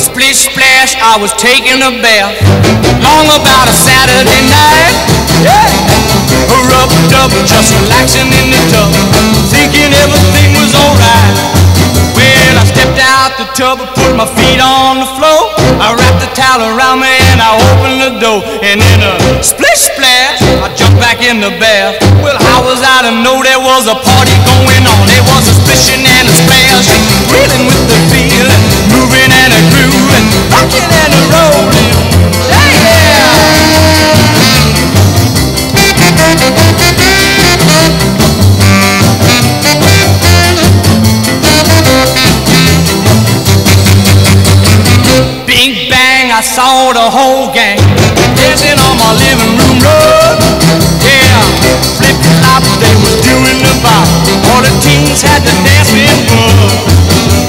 Splish splash, I was taking a bath. Long about a Saturday night. Yeah. Rubbed up, just relaxing in the tub. Thinking everything was alright. Well, I stepped out the tub put my feet on the floor. I wrapped the towel around me and I opened the door. And in a splish splash, in the bath. Well, how was I to know there was a party going on? There was splishing and a splash, reeling with the feeling, moving and a grooving, rocking and a rolling. Yeah, yeah. Bang, I saw the whole gang dancing on my living room rug. All the teens had the dancing bug.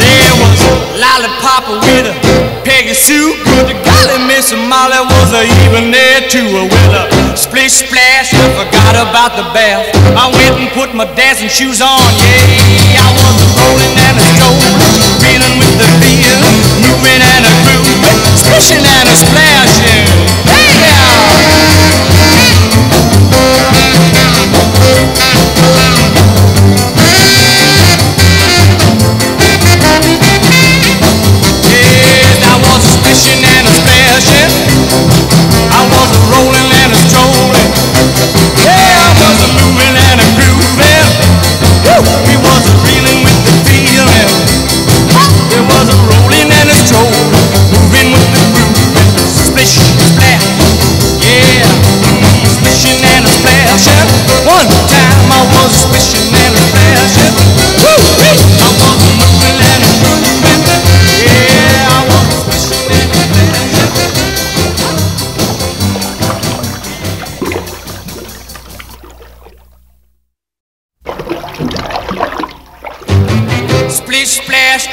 There was lollipop with a Peggy Sue, the golly Miss Molly was a even there too. Well, a splish splash, I forgot about the bath. I went and put my dancing shoes on. Yeah, I was rolling and a strolling, feeling with the feel, moving and a grooving, splishing and a splashing.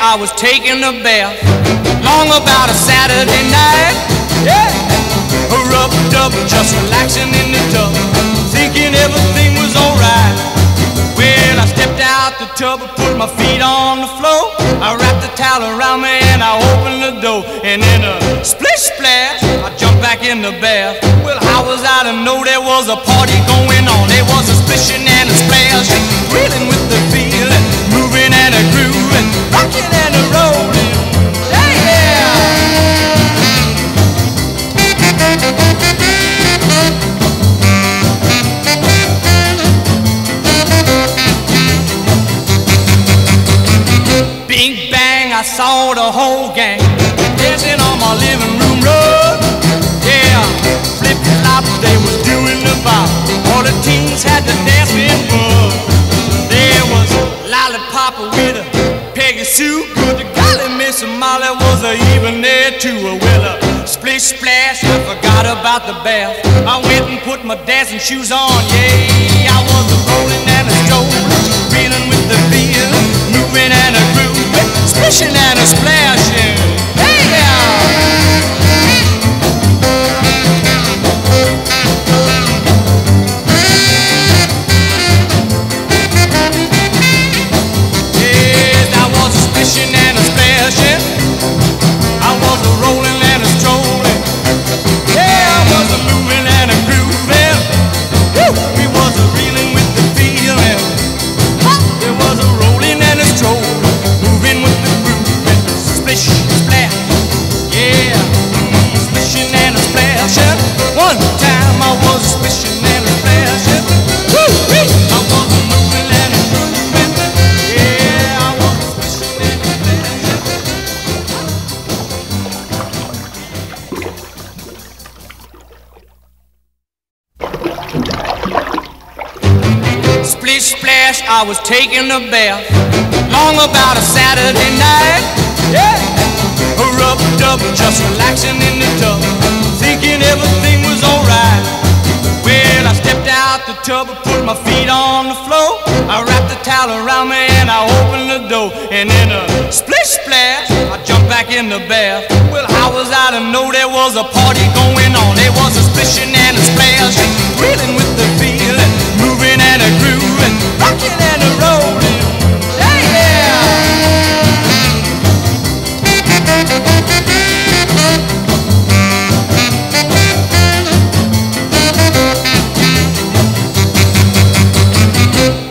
I was taking a bath. Long about a Saturday night. Yeah. Rubbed up, just relaxing in the tub. Thinking everything was alright. Well, I stepped out the tub and put my feet on the floor. I wrapped the towel around me and I opened the door. And in a splish splash, I jumped back in the bath. Well, how was I to know there was a party going on? There was a splishing and a splash, reeling Saw the whole gang dancing on my living room rug. Yeah, flip flop, they was doing the bop. All the teens had the dancing bug. There was lollipop with a Peggy Sue, but the golly Miss Molly was a even there too. Well, a splish splash, I forgot about the bath. I went and put my dancing shoes on. Yeah, I was a rolling splishing and a splashing. Hey. Yes, I was and a splashing. Splish splash, I was taking a bath. Long about a Saturday night. Yeah. Rubbed up, just relaxing in the tub. Thinking everything was alright. Well, I stepped out the tub put my feet on the floor. I wrapped the towel around me and I opened the door. And in a splish splash, I jumped back in the bath. Well, how was I to know there was a party going on? There was a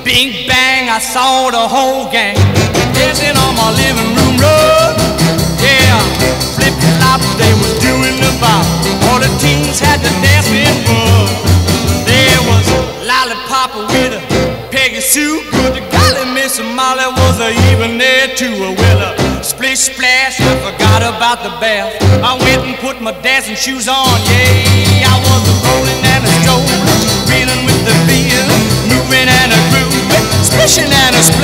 Big bang, I saw the whole gang dancing on my living room rug. Yeah, flip they was doing the. All the teens had the dancing bug. There was lollipop with a Peggy Sue. Good to golly, Miss Molly was a even there too. A well, splish splash, I forgot about the bath. I went and put my dancing shoes on, yeah. I was a rolling and a strolling, reeling with the beer, moving and a grooving, splishing and a splashing.